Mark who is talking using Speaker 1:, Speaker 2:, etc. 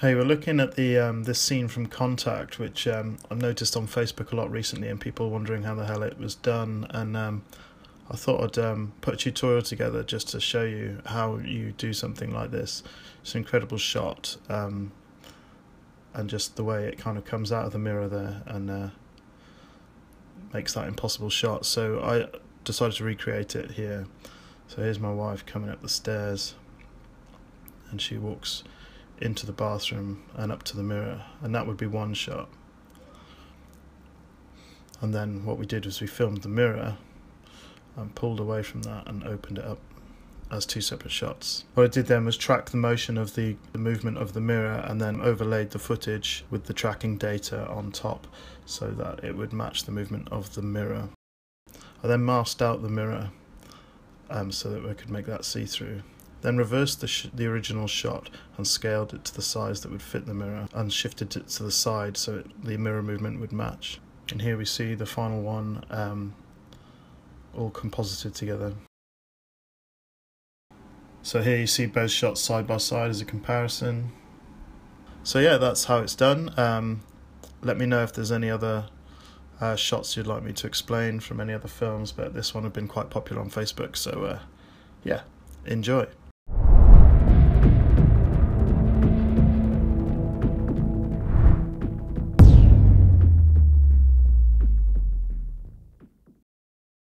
Speaker 1: Hey, we're looking at the um, this scene from Contact, which um, I've noticed on Facebook a lot recently, and people wondering how the hell it was done. And um, I thought I'd um, put a tutorial together just to show you how you do something like this. It's an incredible shot, um, and just the way it kind of comes out of the mirror there and uh, makes that impossible shot. So I decided to recreate it here. So here's my wife coming up the stairs, and she walks into the bathroom and up to the mirror, and that would be one shot. And then what we did was we filmed the mirror and pulled away from that and opened it up as two separate shots. What I did then was track the motion of the, the movement of the mirror and then overlaid the footage with the tracking data on top so that it would match the movement of the mirror. I then masked out the mirror um, so that we could make that see-through. Then reversed the, the original shot and scaled it to the size that would fit the mirror and shifted it to the side so it, the mirror movement would match. And here we see the final one um, all composited together. So here you see both shots side by side as a comparison. So yeah, that's how it's done. Um, let me know if there's any other uh, shots you'd like me to explain from any other films, but this one had been quite popular on Facebook, so uh, yeah, enjoy.